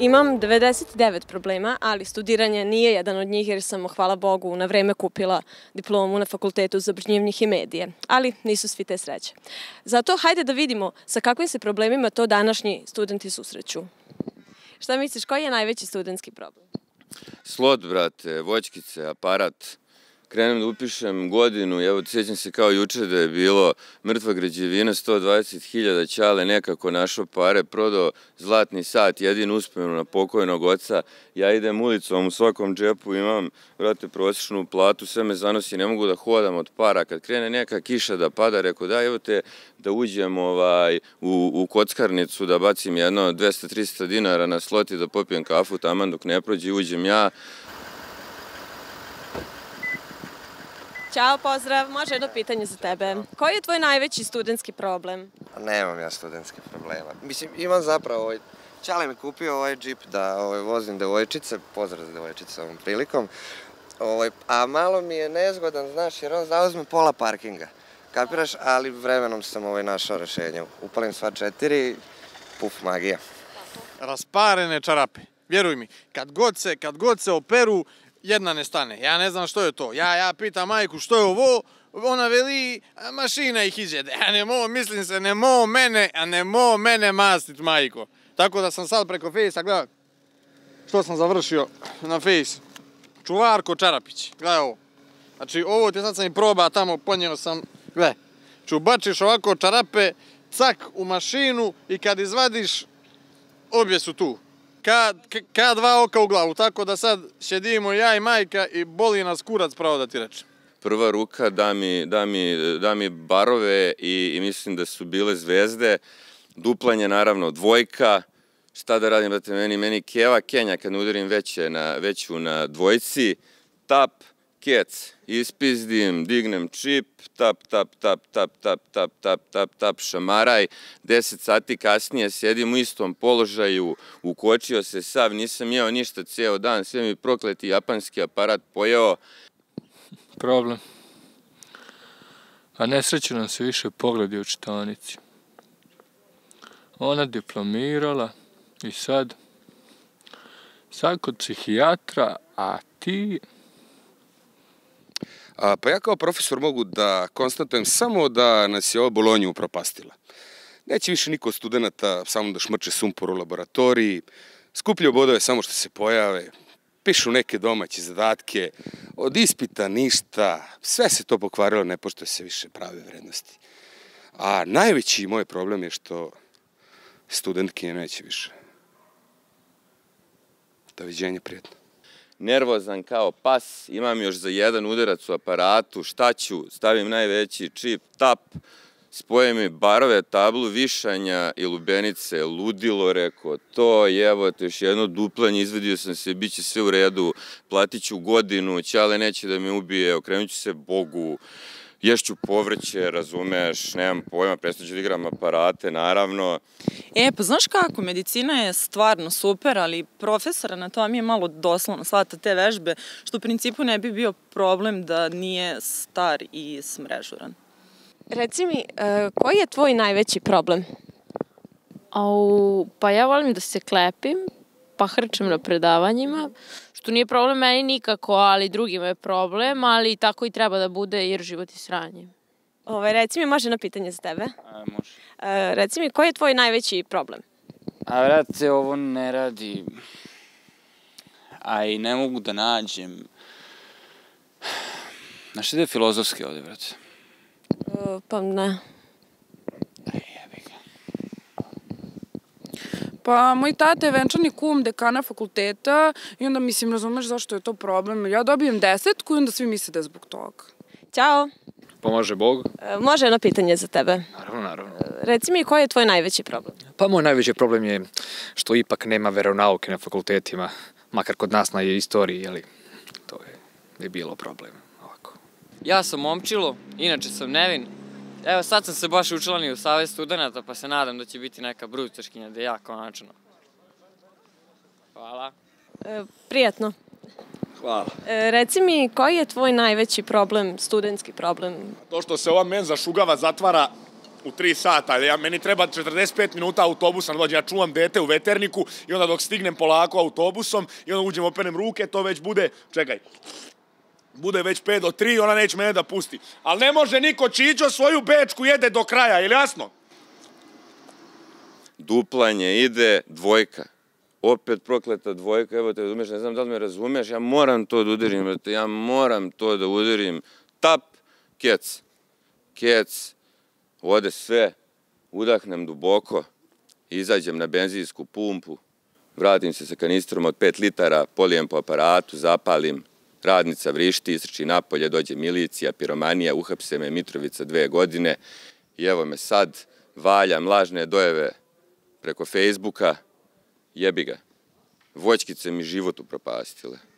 Imam 99 problema, ali studiranje nije jedan od njih jer sam, hvala Bogu, na vreme kupila diplomu na fakultetu za brnjivnih i medije. Ali nisu svi te sreće. Zato hajde da vidimo sa kakvim se problemima to današnji studenti susreću. Šta misliš, koji je najveći studentski problem? Slot, brate, voćkice, aparat, krenem da upišem godinu, evo sjećam se kao juče da je bilo mrtva građevina, 120.000 ćale nekako našo pare, prodao zlatni sat, jedin uspomenu na pokojnog oca, ja idem ulicom, u svakom džepu imam, vrate, prosječnu platu, sve me zanosi, ne mogu da hodam od para, kad krene neka kiša da pada, reko da, evo te da uđem ovaj, u, u kockarnicu, da bacim jedno 200-300 dinara na slot i da popijem kafu taman dok ne prođe, uđem ja, Ćao, pozdrav. Može jedno pitanje za tebe. Koji je tvoj najveći studentski problem? Nemam ja studentske problema. Mislim, imam zapravo ovaj... Čale mi kupio ovaj džip da ovaj, vozim devojčice, pozdrav za devojčice ovom prilikom, ovaj, a malo mi je nezgodan, znaš, jer on zauzme pola parkinga. Kapiraš, ali vremenom sam ovaj našao rešenje. Upalim sva četiri, puf, magija. Rasparene čarape. Vjeruj mi, kad god se, kad god se operu, jedna ne stane. Ja ne znam što je to. Ja, ja pitam majku što je ovo, ona veli, mašina ih izjede. Ja ne mo, mislim se, ne mo mene, a ne mo mene mastit, majko. Tako da sam sad preko fejsa, gledaj, što sam završio na fejs. Čuvarko Čarapić, gledaj ovo. Znači, ovo ti sad sam i proba tamo, ponio sam, gledaj. Čubačiš ovako čarape, cak u mašinu i kad izvadiš, obje su tu ka, ka dva oka u glavu, tako da sad šedimo ja i majka i boli nas kurac pravo da ti rečem. Prva ruka da mi, da mi, da mi barove i, i mislim da su bile zvezde, duplanje naravno dvojka, šta da radim, brate, meni, meni keva Kenja kad udarim veće na, veću na dvojci, tap, kec, ispizdim, dignem čip, tap, tap, tap, tap, tap, tap, tap, tap, tap, šamaraj, 10 sati kasnije sjedim u istom položaju, ukočio se sav, nisam jeo ništa ceo dan, sve mi prokleti japanski aparat pojeo. Problem. A nesreće nam se više pogledi u čitanici. Ona diplomirala i sad, sad kod psihijatra, a ti... A, pa ja kao profesor mogu da konstatujem samo da nas je ova Bolonja upropastila. Neće više niko studenta samo da šmrče sumpor u laboratoriji, skupljaju bodove samo što se pojave, pišu neke domaće zadatke, od ispita ništa, sve se to pokvarilo, ne pošto se više prave vrednosti. A najveći moj problem je što studentke neće više. Doviđenja, prijetno nervozan kao pas, imam još za jedan udarac u aparatu, šta ću, stavim najveći čip, tap, spoje mi barove, tablu višanja i lubenice, ludilo, rekao, to je, evo, to još jedno duplanje, izvedio sam se, bit će sve u redu, platit ću godinu, ćale neće da me ubije, okrenut ću se Bogu, ješću povrće, razumeš, nemam pojma, prestaću da igram aparate, naravno. E, pa znaš kako, medicina je stvarno super, ali profesor anatomije malo doslovno svata te vežbe, što u principu ne bi bio problem da nije star i smrežuran. Reci mi, uh, koji je tvoj najveći problem? Au, pa ja volim da se klepim, pa hrčem na predavanjima, što nije problem meni nikako, ali drugima je problem, ali tako i treba da bude jer život je sranje. Ove, reci mi, može na pitanje za tebe? A, može. E, reci mi, koji je tvoj najveći problem? A, vrate, ovo ne radi. A i ne mogu da nađem. Znaš da je filozofski ovde, vrate? E, pa ne. Pa, moj tata je venčani kum dekana fakulteta i onda, mislim, razumeš zašto je to problem. Ja dobijem desetku i onda svi misle da je zbog toga. Ćao. Pomaže Bog. E, može jedno pitanje za tebe. Naravno, naravno. E, reci mi, koji je tvoj najveći problem? Pa moj najveći problem je što ipak nema veronauke na fakultetima, makar kod nas na istoriji, jeli, to je, je bilo problem. Ovako. Ja sam Momčilo, inače sam Nevin, Evo sad sam se baš učlanio u Savez studenta, pa se nadam da će biti neka brucaškinja da ja konačno. Hvala. E, prijatno. Hvala. E, reci mi, koji je tvoj najveći problem, studentski problem? To što se ova menza šugava zatvara u 3 sata, ja, meni treba 45 minuta autobusa da dođem, ja čuvam dete u veterniku i onda dok stignem polako autobusom i onda uđem, openem ruke, to već bude, čekaj, bude već 5 do 3, ona neće mene da pusti. Ali ne može niko Čiđo svoju bečku jede do kraja, je li jasno? duplanje ide, dvojka. Opet prokleta dvojka, evo te razumeš, ne znam da li me razumeš, ja moram to da udarim, brate, ja moram to da udarim. Tap, kec. Kec, ode sve, udahnem duboko, izađem na benzinsku pumpu, vratim se sa kanistrom od 5 litara, polijem po aparatu, zapalim, radnica vrišti, istrči napolje, dođe milicija, piromanija, uhapse me Mitrovica dve godine i evo me sad, valjam lažne dojeve preko Facebooka, jebi ga. Voćkice mi život upropastile.